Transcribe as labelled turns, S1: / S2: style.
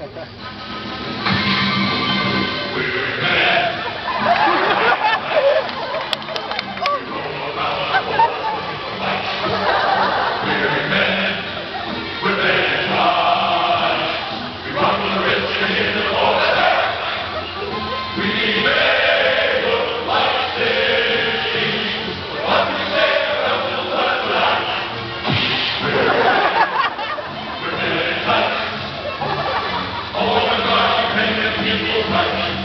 S1: We're Thank you.